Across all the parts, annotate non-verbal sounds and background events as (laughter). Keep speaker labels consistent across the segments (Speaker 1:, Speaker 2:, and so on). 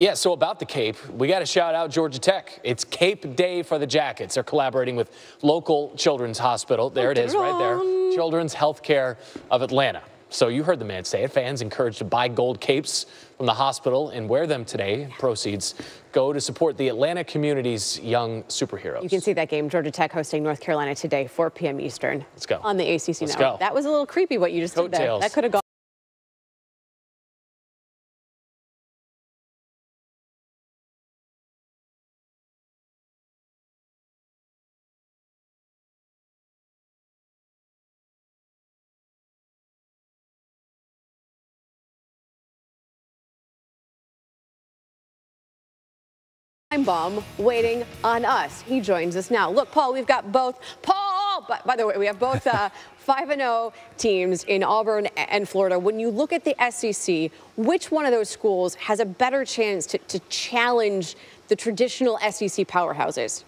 Speaker 1: Yeah, so about the Cape, we got to shout out Georgia Tech. It's Cape Day for the Jackets. They're collaborating with local Children's Hospital. Oh, there it is, right there. Children's Healthcare of Atlanta. So you heard the man say it. Fans encouraged to buy gold capes from the hospital and wear them today. Proceeds go to support the Atlanta community's young superheroes.
Speaker 2: You can see that game, Georgia Tech hosting North Carolina today, 4 p.m. Eastern.
Speaker 1: Let's go.
Speaker 2: On the ACC
Speaker 1: Let's
Speaker 2: Network.
Speaker 1: go.
Speaker 2: That was a little creepy what you just did there.
Speaker 1: Coattails.
Speaker 2: That could have gone. Time bomb waiting on us. He joins us now. Look, Paul, we've got both. Paul, by, by the way, we have both uh, (laughs) 5 and 0 teams in Auburn and Florida. When you look at the SEC, which one of those schools has a better chance to, to challenge the traditional SEC powerhouses?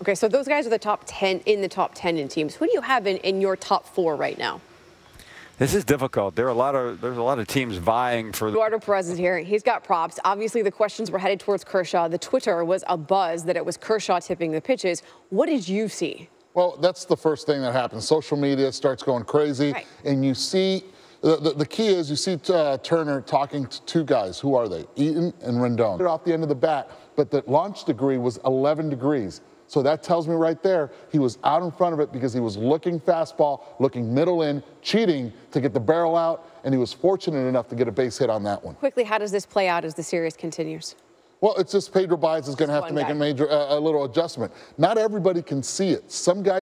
Speaker 2: Okay, so those guys are the top 10 in the top 10 in teams. Who do you have in, in your top four right now?
Speaker 3: This is difficult. There are a lot of there's a lot of teams vying for.
Speaker 2: The Eduardo Perez is here. He's got props. Obviously, the questions were headed towards Kershaw. The Twitter was a buzz that it was Kershaw tipping the pitches. What did you see?
Speaker 4: Well, that's the first thing that happens. Social media starts going crazy,
Speaker 2: Right.
Speaker 4: and you see. The, the, the key is you see uh, Turner talking to two guys. Who are they? Eaton and Rendon. Off the end of the bat, but the launch degree was 11 degrees. So that tells me right there he was out in front of it because he was looking fastball, looking middle in, cheating to get the barrel out, and he was fortunate enough to get a base hit on that one.
Speaker 2: Quickly, how does this play out as the series continues?
Speaker 4: Well, it's just Pedro Baez is going to have to make
Speaker 2: guy.
Speaker 4: a major, uh, a little adjustment. Not everybody can see it. Some guys.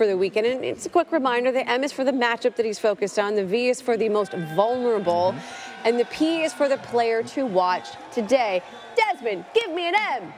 Speaker 2: For the weekend, and it's a quick reminder the M is for the matchup that he's focused on, the V is for the most vulnerable, mm-hmm. and the P is for the player to watch today. Desmond, give me an M.